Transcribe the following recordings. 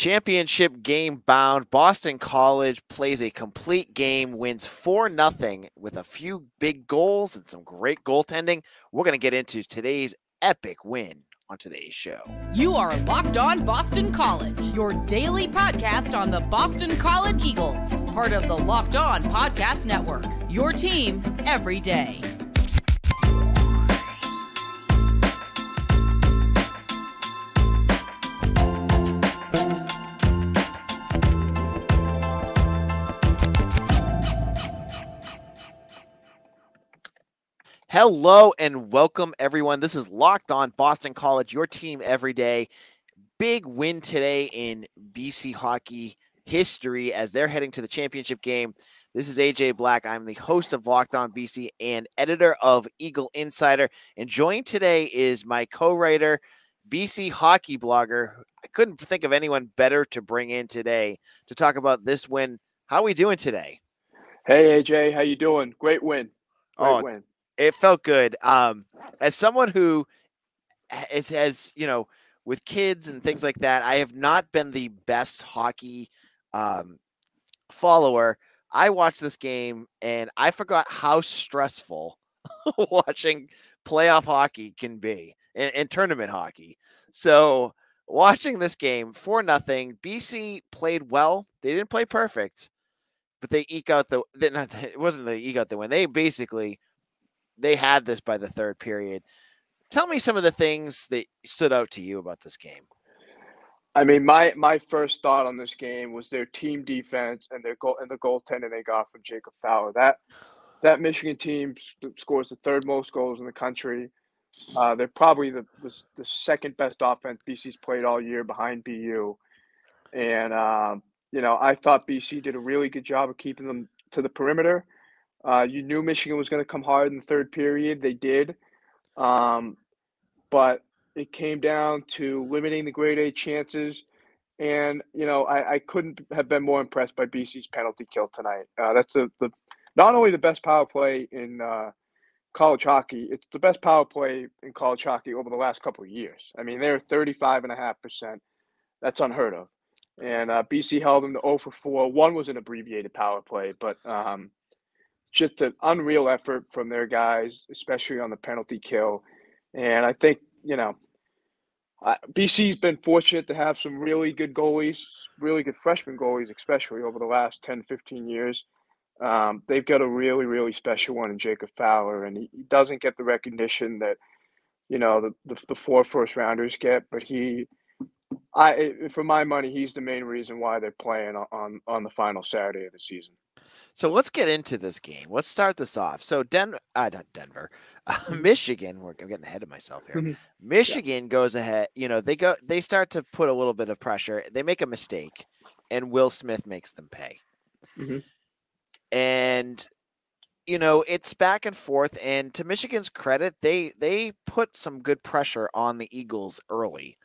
Championship game bound. Boston College plays a complete game, wins 4 0 with a few big goals and some great goaltending. We're going to get into today's epic win on today's show. You are Locked On Boston College, your daily podcast on the Boston College Eagles, part of the Locked On Podcast Network. Your team every day. Hello and welcome, everyone. This is Locked On Boston College, your team every day. Big win today in BC hockey history as they're heading to the championship game. This is AJ Black. I'm the host of Locked On BC and editor of Eagle Insider. And joined today is my co writer, BC hockey blogger. I couldn't think of anyone better to bring in today to talk about this win. How are we doing today? Hey AJ, how you doing? Great win. Great oh, win it felt good. Um, as someone who is, has, you know, with kids and things like that, I have not been the best hockey um, follower. I watched this game and I forgot how stressful watching playoff hockey can be and, and tournament hockey. So watching this game for nothing, BC played well. They didn't play perfect, but they eke out the. They, not, it wasn't the eke out the win. They basically they had this by the third period. Tell me some of the things that stood out to you about this game. I mean, my my first thought on this game was their team defense and their goal and the goaltending they got from Jacob Fowler. That that Michigan team scores the third most goals in the country. Uh, they're probably the, the, the second best offense BC's played all year behind BU, and um, you know I thought BC did a really good job of keeping them to the perimeter. Uh, you knew Michigan was going to come hard in the third period. They did. Um, but it came down to limiting the grade A chances. And, you know, I, I couldn't have been more impressed by BC's penalty kill tonight. Uh, that's the, the not only the best power play in uh, college hockey, it's the best power play in college hockey over the last couple of years. I mean, they're 35.5%. That's unheard of. And uh, BC held them to 0 for 4. One was an abbreviated power play, but um, just an unreal effort from their guys, especially on the penalty kill. And I think, you know, BC's been fortunate to have some really good goalies, really good freshman goalies, especially over the last 10, 15 years. Um, they've got a really, really special one in Jacob Fowler, and he, he doesn't get the recognition that, you know, the, the, the four first rounders get, but he, I, for my money, he's the main reason why they're playing on, on the final Saturday of the season. So let's get into this game. Let's start this off. So Den, uh, not Denver, uh, Mm-hmm. Michigan. We're, I'm getting ahead of myself here. Mhm. Michigan goes ahead. You know they go. They start to put a little bit of pressure. They make a mistake, and Will Smith makes them pay. Mhm. And you know it's back and forth. And to Michigan's credit, they they put some good pressure on the Eagles early.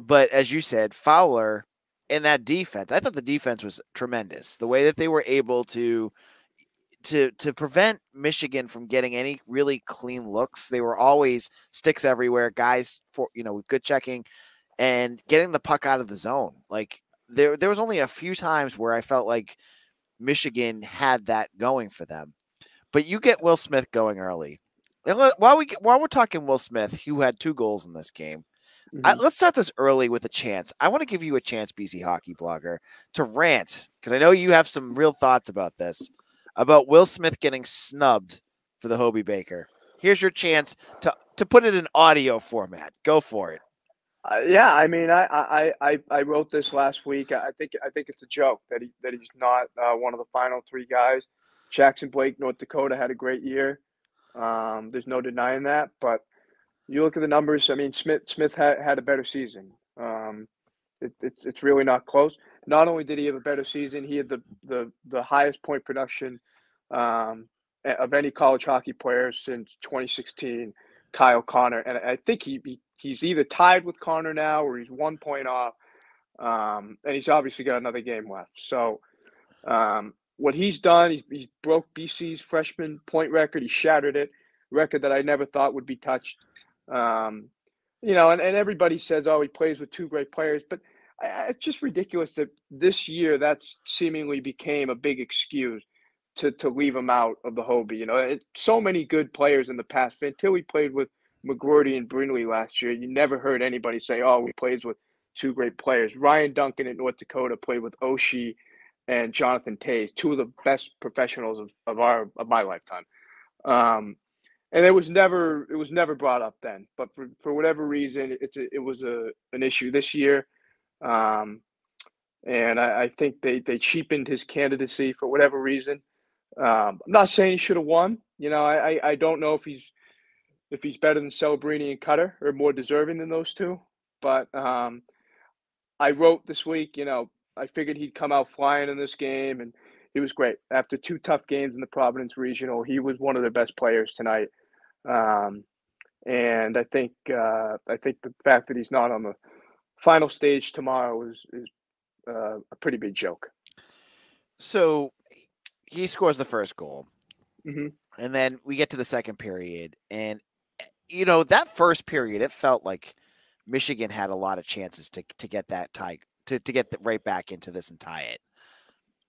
But as you said, Fowler in that defense, I thought the defense was tremendous. The way that they were able to to to prevent Michigan from getting any really clean looks. They were always sticks everywhere, guys for you know with good checking and getting the puck out of the zone. Like there there was only a few times where I felt like Michigan had that going for them. But you get Will Smith going early. While we while we're talking Will Smith, who had two goals in this game, I, Mhm. let's start this early with a chance. I want to give you a chance, BC hockey blogger, to rant because I know you have some real thoughts about this, about Will Smith getting snubbed for the Hobey Baker. Here's your chance to to put it in audio format. Go for it. Uh, yeah, I mean, I, I, I, I wrote this last week. I think I think it's a joke that he that he's not uh, one of the final three guys. Jackson Blake, North Dakota, had a great year. Um, there's no denying that. But you look at the numbers. I mean, Smith Smith had, had a better season. Um, it, it's it's really not close. Not only did he have a better season, he had the the, the highest point production um, of any college hockey player since 2016. Kyle Connor, and I think he, he he's either tied with Connor now or he's one point off. Um, and he's obviously got another game left. So um, what he's done, he, he broke BC's freshman point record. He shattered it, record that I never thought would be touched. Um, you know, and, and everybody says, oh, he plays with two great players, but I, it's just ridiculous that this year that's seemingly became a big excuse to to leave him out of the Hobey. You know, it, so many good players in the past. Fantilli played with McGroarty and Brindley last year. You never heard anybody say, "Oh, he plays with two great players." Ryan Duncan in North Dakota played with Oshie and Jonathan Toews, two of the best professionals of, of our of my lifetime. Um, and it was never it was never brought up then. But for, for whatever reason, it's a, it was a an issue this year, um, and I, I, think they they cheapened his candidacy for whatever reason. Um, I'm not saying he should have won. You know, I, I, I don't know if he's if he's better than Celebrini and Cutter or more deserving than those two. But um, I wrote this week, you know, I figured he'd come out flying in this game, and he was great. After two tough games in the Providence Regional, he was one of the best players tonight. Um, and I think uh, I think the fact that he's not on the final stage tomorrow is is uh, a pretty big joke. So he scores the first goal, mm-hmm. and then we get to the second period, and you know that first period, it felt like Michigan had a lot of chances to to get that tie to to get the, right back into this and tie it.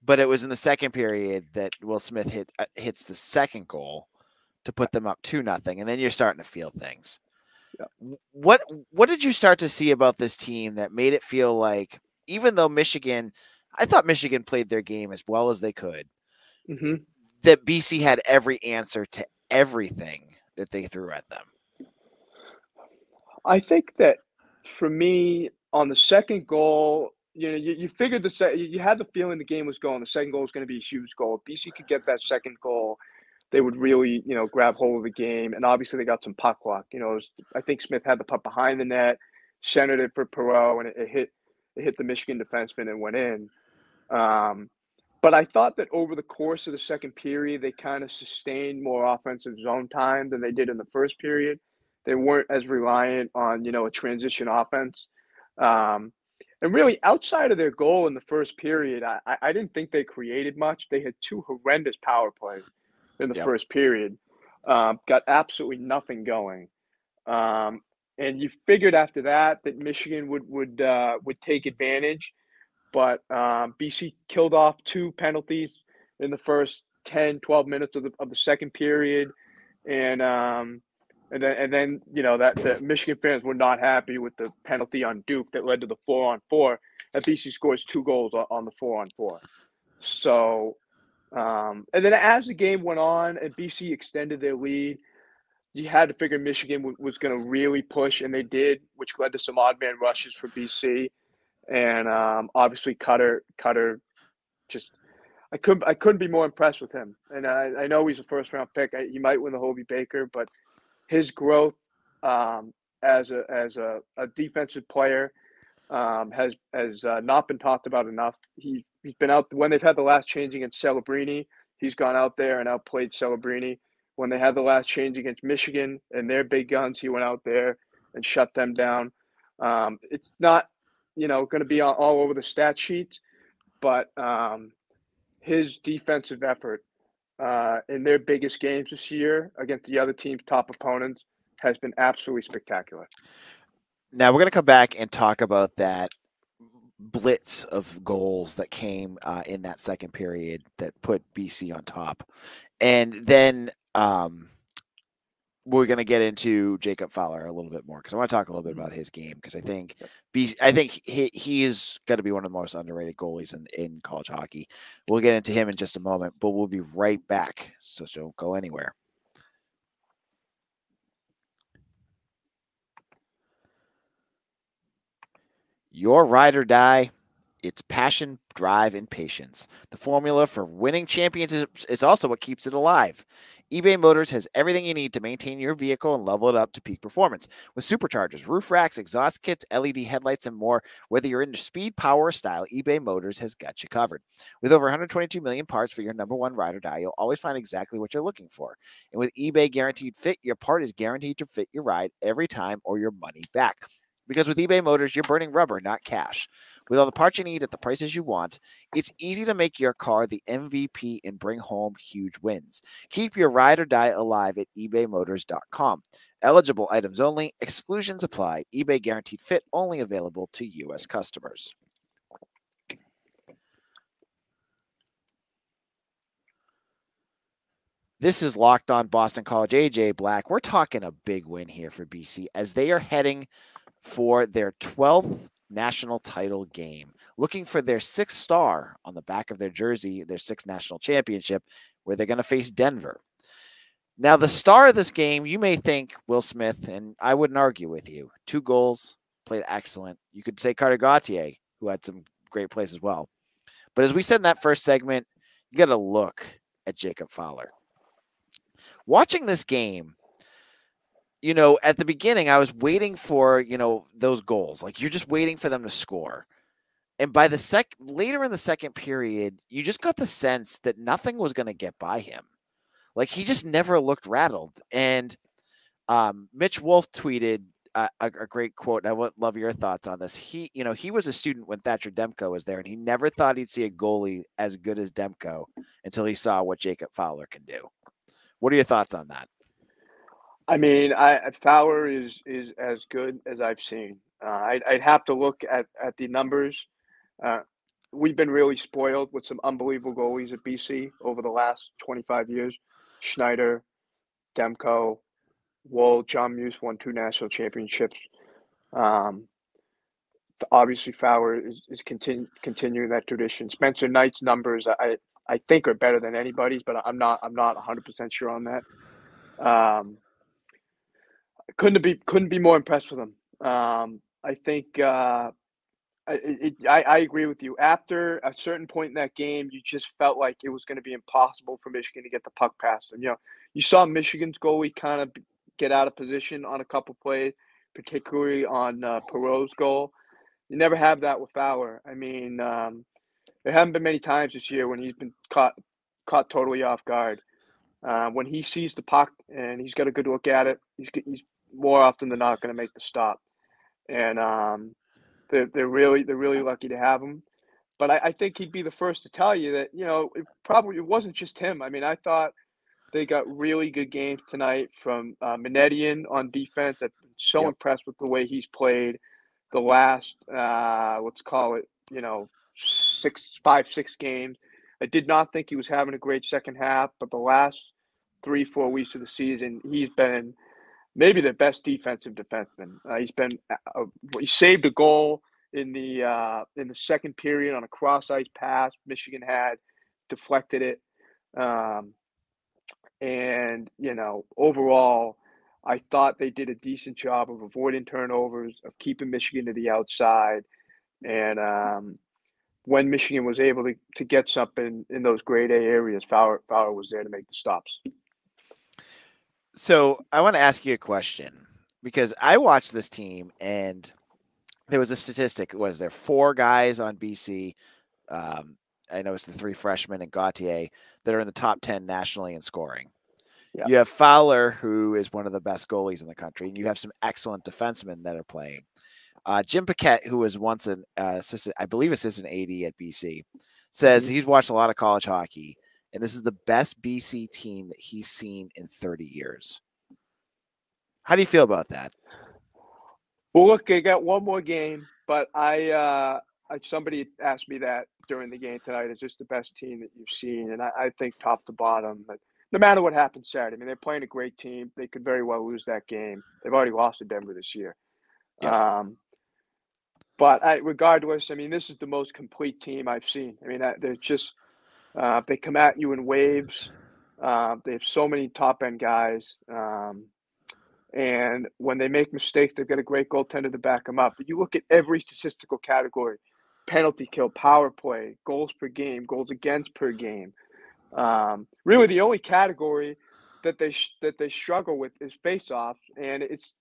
But it was in the second period that Will Smith hit uh, hits the second goal, to put them up two nothing, and then you're starting to feel things. Yeah. What what did you start to see about this team that made it feel like even though Michigan, I thought Michigan played their game as well as they could, mm-hmm. that BC had every answer to everything that they threw at them. I think that for me on the second goal, you know, you, you figured the se- you had the feeling the game was going. The second goal was going to be a huge goal. BC could get that second goal they would really, you know, grab hold of the game. And obviously, they got some puck luck. You know, was, I think Smith had the puck behind the net, centered it for Perreault, and it, it, hit it hit the Michigan defenseman and went in. Um, but I thought that over the course of the second period, they kind of sustained more offensive zone time than they did in the first period. They weren't as reliant on, you know, a transition offense. Um, and really, outside of their goal in the first period, I, I didn't think they created much. They had two horrendous power plays in the yep. first period. Um, got absolutely nothing going. Um, and you figured after that that Michigan would would uh, would take advantage, but um, BC killed off two penalties in the first 10, 12 minutes of the of the second period, and um, and then and then you know that the Michigan fans were not happy with the penalty on Duke that led to the four on four. And BC scores two goals on the four on four. So um, and then as the game went on and BC extended their lead, you had to figure Michigan w- was going to really push, and they did, which led to some odd man rushes for BC. And um, obviously, Cutter, Cutter, just I couldn't I couldn't be more impressed with him. And I, I know he's a first round pick. I, he might win the Hobey Baker, but his growth um, as a as a, a defensive player um, has has uh, not been talked about enough. He he's been out when they've had the last change against Celebrini. He's gone out there and outplayed Celebrini. When they had the last change against Michigan and their big guns, he went out there and shut them down. Um, it's not, you know, going to be all, all, over the stat sheet, but um, his defensive effort uh, in their biggest games this year against the other team's top opponents has been absolutely spectacular. Now we're going to come back and talk about that blitz of goals that came uh, in that second period that put BC on top, and then um, we're going to get into Jacob Fowler a little bit more because I want to talk a little bit about his game because I think BC, I think he he is going to be one of the most underrated goalies in in college hockey. We'll get into him in just a moment, but we'll be right back. So don't go anywhere. Your ride or die, it's passion, drive, and patience. The formula for winning championships is also what keeps it alive. eBay Motors has everything you need to maintain your vehicle and level it up to peak performance. With superchargers, roof racks, exhaust kits, LED headlights, and more, whether you're into speed, power, or style, eBay Motors has got you covered. With over 122 million parts for your number one ride or die, you'll always find exactly what you're looking for. And with eBay Guaranteed Fit, your part is guaranteed to fit your ride every time or your money back. Because with eBay Motors, you're burning rubber, not cash. With all the parts you need at the prices you want, it's easy to make your car the MVP and bring home huge wins. Keep your ride or die alive at ebaymotors.com. Eligible items only, exclusions apply. eBay guaranteed fit only available to U.S. customers. This is Locked On Boston College. AJ Black. We're talking a big win here for BC as they are heading for their 12th national title game, looking for their sixth star on the back of their jersey, their sixth national championship, where they're going to face Denver. Now, the star of this game, you may think Will Smith, and I wouldn't argue with you. Two goals, played excellent. You could say Cutter Gauthier, who had some great plays as well. But as we said in that first segment, you got to look at Jacob Fowler. Watching this game, you know, at the beginning, I was waiting for, you know, those goals. Like you're just waiting for them to score. And by the sec later in the second period, you just got the sense that nothing was going to get by him. Like he just never looked rattled. And um, Mitch Wolf tweeted a, a, great quote. And I would love your thoughts on this. He, you know, he was a student when Thatcher Demko was there, and he never thought he'd see a goalie as good as Demko until he saw what Jacob Fowler can do. What are your thoughts on that? I mean, I Fowler is is as good as I've seen. Uh, I'd, I'd have to look at at the numbers. Uh, we've been really spoiled with some unbelievable goalies at BC over the last 25 years. Schneider, Demko, Woll, John Muse won two national championships. Um, obviously, Fowler is, is continu- continuing that tradition. Spencer Knight's numbers, I I think, are better than anybody's, but I'm not I'm not 100 percent sure on that. Um, couldn't be couldn't be more impressed with him. Um, I think uh, it, I, I agree with you. After a certain point in that game, you just felt like it was going to be impossible for Michigan to get the puck past them. You know, you saw Michigan's goalie kind of get out of position on a couple plays, particularly on uh, Perreault's goal. You never have that with Fowler. I mean, um, there haven't been many times this year when he's been caught caught totally off guard. Uh, when he sees the puck and he's got a good look at it, he's, he's more often than not going to make the stop. And um, they're, they're really they're really lucky to have him. But I, I, think he'd be the first to tell you that you know it probably it wasn't just him. I mean, I thought they got really good games tonight from uh, Minetian on defense. I've been so yep. impressed with the way he's played the last uh, let's call it you know six five six games. I did not think he was having a great second half, but the last three four weeks of the season, he's been maybe the best defensive defenseman. Uh, he's been uh, he saved a goal in the uh, in the second period on a cross ice pass. Michigan had deflected it, um, and you know overall, I thought they did a decent job of avoiding turnovers, of keeping Michigan to the outside, and um, when Michigan was able to, to get something in those grade A areas, Fowler, Fowler was there to make the stops. So I want to ask you a question because I watched this team and there was a statistic. Was there four guys on BC? Um, I know it's the three freshmen and Gauthier that are in the top 10 nationally in scoring. Yeah. You have Fowler, who is one of the best goalies in the country, and you have some excellent defensemen that are playing. Uh, Jim Paquette, who was once an uh, assistant, I believe, assistant AD at BC, says mm-hmm. he's watched a lot of college hockey and this is the best BC team that he's seen in 30 years. How do you feel about that? Well, look, I got one more game, but I, uh, somebody asked me that during the game tonight. Is this the best team that you've seen? And I, I think top to bottom, but no matter what happens Saturday, I mean, they're playing a great team. They could very well lose that game. They've already lost to Denver this year. Yeah. Um, but I, regardless, I mean, this is the most complete team I've seen. I mean, they're just uh, they come at you in waves. Uh, they have so many top end guys. Um, and when they make mistakes, they've got a great goaltender to back them up. But you look at every statistical category penalty kill, power play, goals per game, goals against per game. Um, really, the only category that they sh- that they struggle with is faceoffs, and it's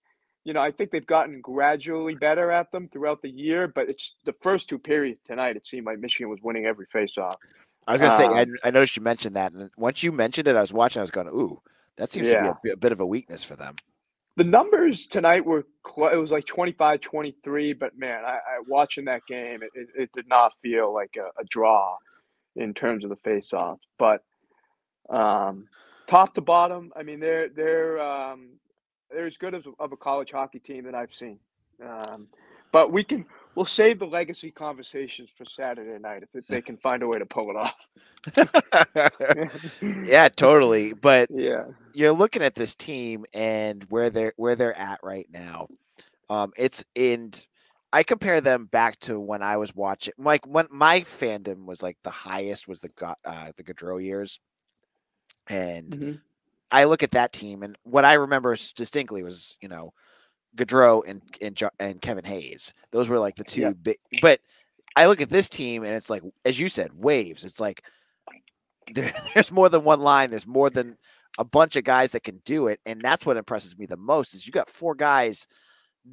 you know I think they've gotten gradually better at them throughout the year. But it's the first two periods tonight. It seemed like Michigan was winning every faceoff. I was gonna say, I, um, I, noticed you mentioned that, and once you mentioned it, I was watching. I was going, "Ooh, that seems yeah. to be a, a, bit of a weakness for them." The numbers tonight were it was like 25-23, but man, I, I watching that game, it, it, it, did not feel like a, a draw in terms of the face-off. But um, top to bottom, I mean, they're they're um, they're as good as of a college hockey team that I've seen. Um, but we can we'll save the legacy conversations for Saturday night if they can find a way to pull it off. yeah, totally. But yeah, you're looking at this team and where they're where they're at right now. Um, it's in. I compare them back to when I was watching, like when my fandom was like the highest was the uh, the Gaudreau years, and mm-hmm. I look at that team and what I remember distinctly was you know Gaudreau and and and Kevin Hayes. Those were like the two yeah. big. But I look at this team and it's like, as you said, waves. It's like there, there's more than one line. There's more than a bunch of guys that can do it, and that's what impresses me the most. Is you got four guys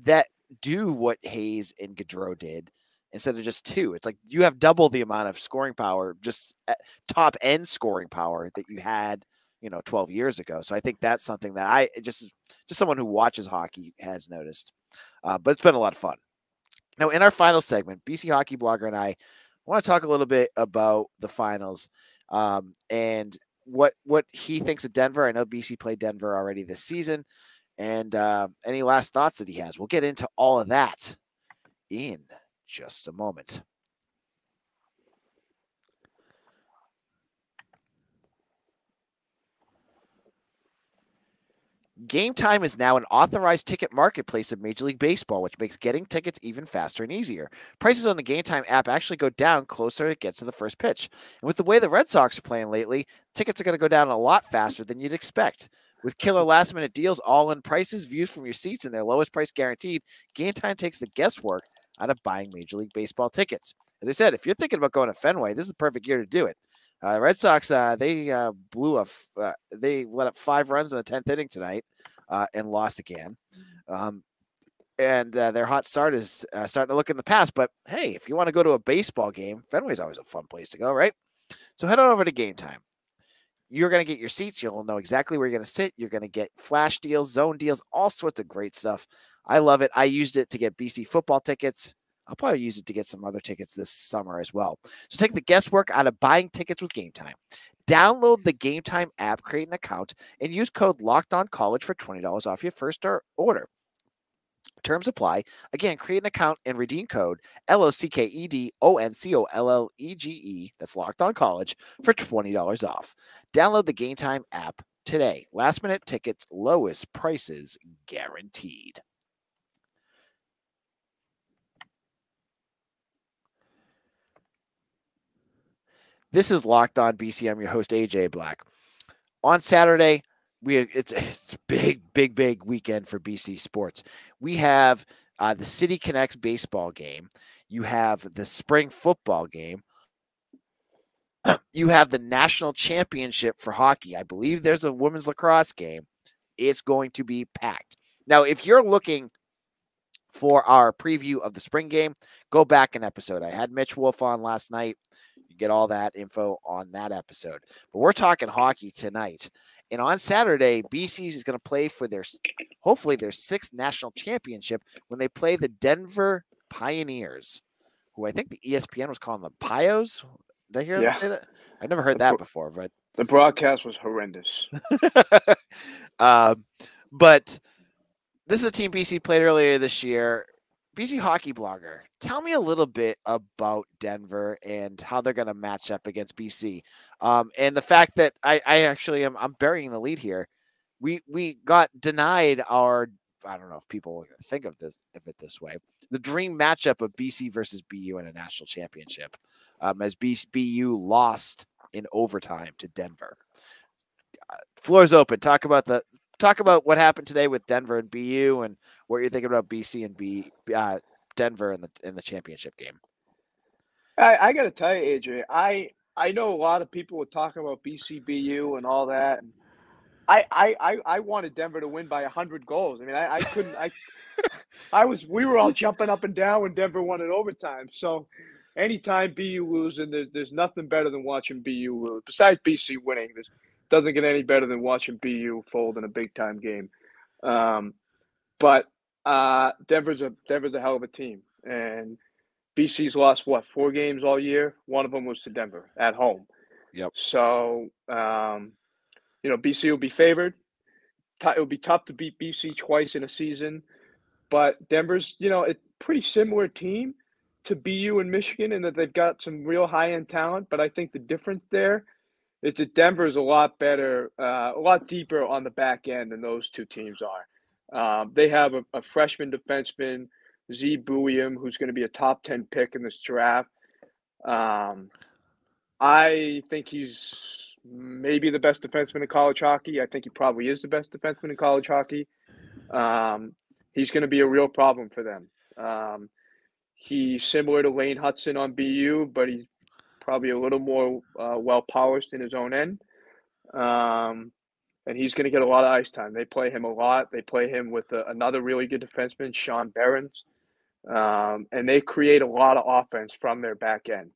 that do what Hayes and Gaudreau did instead of just two. It's like you have double the amount of scoring power, just eh, top end scoring power that you had, you know, 12 years ago. So I think that's something that I just just someone who watches hockey has noticed. Uh, but it's been a lot of fun. Now, in our final segment, BC Hockey Blogger and I want to talk a little bit about the finals um, and what what he thinks of Denver. I know BC played Denver already this season and uh, any last thoughts that he has. We'll get into all of that in just a moment. Gametime is now an authorized ticket marketplace of Major League Baseball, which makes getting tickets even faster and easier. Prices on the Gametime app actually go down closer it gets to the first pitch. And with the way the Red Sox are playing lately, tickets are going to go down a lot faster than you'd expect. With killer last minute deals, all in prices, views from your seats, and their lowest price guaranteed, Gametime takes the guesswork out of buying Major League Baseball tickets. As I said, if you're thinking about going to Fenway, this is the perfect year to do it. Uh, Red Sox, uh, they uh, blew a, f- uh, they let up five runs in the tenth inning tonight uh, and lost again. Um, and uh, their hot start is starting to look in the past. But hey, if you want to go to a baseball game, Fenway's always a fun place to go, right? So head on over to Gametime you're going to get your seats. You'll know exactly where you're going to sit. You're going to get flash deals, zone deals, all sorts of great stuff. I love it. I used it to get BC football tickets. I'll probably use it to get some other tickets this summer as well. So take the guesswork out of buying tickets with Gametime. Download the Gametime app, create an account, and use code Locked On College for twenty dollars off your first order. Terms apply. Again, create an account and redeem code L O C K E D O N C O L L E G E. That's locked on college for $20 off. Download the Gametime app today. Last minute tickets, lowest prices guaranteed. This is Locked On BC. I'm your host, AJ Black. On Saturday, we it's it's big, big, big weekend for BC sports. We have uh, the City Connects baseball game. You have the spring football game. You have the national championship for hockey. I believe there's a women's lacrosse game. It's going to be packed. Now, if you're looking for our preview of the spring game, go back an episode. I had Mitch Wolf on last night. You get all that info on that episode. But we're talking hockey tonight. And on Saturday, BC is going to play for their hopefully their sixth national championship when they play the Denver Pioneers, who I think the ESPN was calling the Pios. Did I hear yeah. them say that? I've never heard that before, but the broadcast was horrendous. um, but this is a team BC played earlier this year. BC hockey blogger, tell me a little bit about Denver and how they're going to match up against BC, um, and the fact that I, I actually am I'm burying the lead here. We we got denied our I don't know if people think of this of it this way the dream matchup of BC versus BU in a national championship, um, as BU lost in overtime to Denver. Uh, floor's open. Talk about the talk about what happened today with Denver and BU and what you're thinking about BC and B uh, Denver in the in the championship game. I, I got to tell you, Adrian, I I know a lot of people were talking about BCBU and all that. And I, I, I wanted Denver to win by hundred goals. I mean, I, I couldn't. I, I was. We were all jumping up and down when Denver won in overtime. So, anytime BU loses, there's, there's nothing better than watching BU lose. Besides BC winning, there's doesn't get any better than watching BU fold in a big time game. Um, but uh, Denver's a Denver's a hell of a team, and BC's lost what four games all year. One of them was to Denver at home. Yep. So um, you know BC will be favored. It will be tough to beat BC twice in a season, but Denver's you know a pretty similar team. to BU in Michigan in that they've got some real high end talent, but I think the difference there is that Denver is a lot better, uh, a lot deeper on the back end than those two teams are. Um, they have a, a, freshman defenseman, Zeev Buium, who's going to be a top 10 pick in this draft. Um, I think he's maybe the best defenseman in college hockey. I think he probably is the best defenseman in college hockey. Um, he's going to be a real problem for them. Um, he's similar to Lane Hutson on BU, but he's probably a little more uh, well polished in his own end. Um, and he's going to get a lot of ice time. They play him a lot. They play him with a, another really good defenseman, Sean Behrens. Um, and they create a lot of offense from their back end.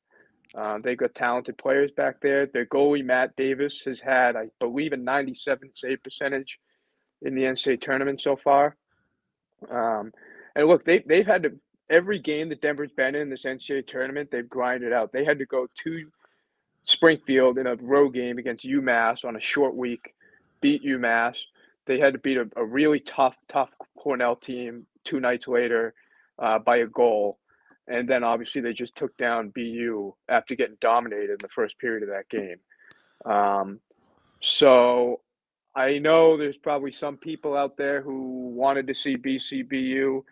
Um, they've got talented players back there. Their goalie, Matt Davis, has had, I believe, a 97 save percentage in the NCAA tournament so far. Um, and look, they, they've had to, every game that Denver's been in this NCAA tournament, they've grinded out. They had to go to Springfield in a road game against UMass on a short week, beat UMass. They had to beat a, a really tough, tough Cornell team two nights later uh, by a goal. And then obviously they just took down BU after getting dominated in the first period of that game. Um, so I know there's probably some people out there who wanted to see BCBU,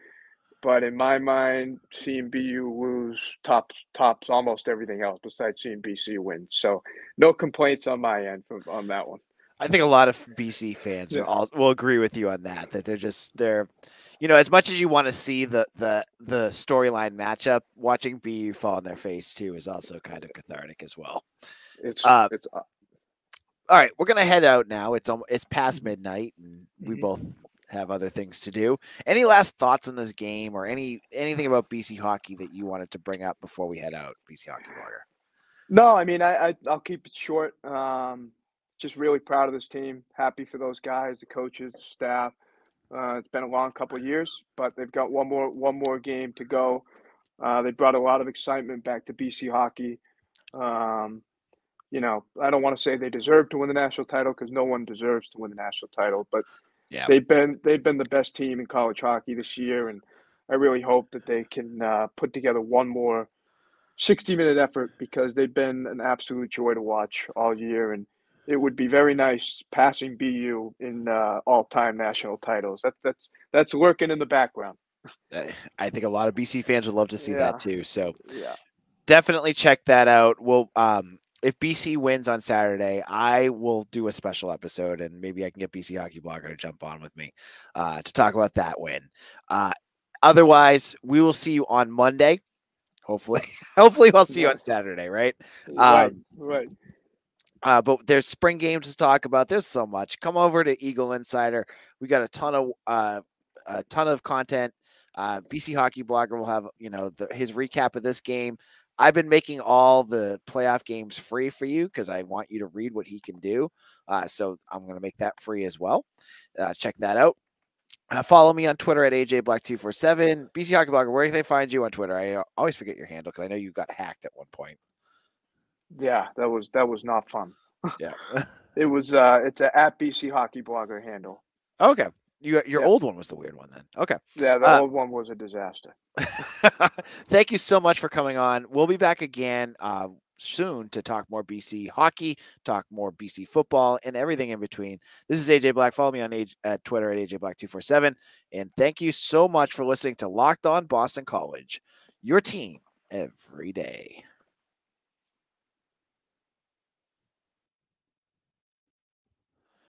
but in my mind, seeing BU lose tops tops almost everything else besides seeing BC win. So no complaints on my end from, on that one. I think a lot of BC fans yeah. all, will agree with you on that. That they're just they're, you know, as much as you want to see the the the storyline matchup, watching BU fall on their face too is also kind of cathartic as well. It's uh, it's. Uh, all right, we're gonna head out now. It's almost, it's past mm-hmm. midnight, and we mm-hmm. both have other things to do. Any last thoughts on this game, or any anything about BC hockey that you wanted to bring up before we head out, BC hockey blogger? No, I mean I, I will keep it short. Um, just really proud of this team. Happy for those guys, the coaches, the staff. Uh, it's been a long couple of years, but they've got one more one more game to go. Uh, they brought a lot of excitement back to BC hockey. Um, you know, I don't want to say they deserve to win the national title because no one deserves to win the national title, but yeah. they've been they've been the best team in college hockey this year, and I really hope that they can uh, put together one more 60 minute effort because they've been an absolute joy to watch all year and it would be very nice passing BU in uh, all-time national titles. That's that's that's lurking in the background. I think a lot of BC fans would love to see yeah. that too. So yeah. definitely check that out. We'll um, if BC wins on Saturday, I will do a special episode and maybe I can get BC Hockey Blogger to jump on with me uh, to talk about that win. Uh, otherwise, we will see you on Monday. Hopefully, hopefully, I'll see you on Saturday, right? Right. Um, right. Uh, but there's spring games to talk about. There's so much. Come over to Eagle Insider. We got a ton of uh, a ton of content. Uh, BC Hockey Blogger will have you know the, his recap of this game. I've been making all the playoff games free for you because I want you to read what he can do. Uh, so I'm going to make that free as well. Uh, check that out. Uh, follow me on Twitter at AJ Black 247 BC Hockey Blogger, where can they find you on Twitter? I uh, always forget your handle because I know you got hacked at one point. Yeah, that was that was not fun. Yeah. it was uh it's a at BC hockey blogger handle. Okay. You, your yeah. old one was the weird one then. Okay. Yeah, the uh, old one was a disaster. thank you so much for coming on. We'll be back again uh, soon to talk more BC hockey, talk more BC football, and everything in between. This is AJ Black. Follow me on age, at Twitter at AJ Black two four seven. And thank you so much for listening to Locked On Boston College, your team every day.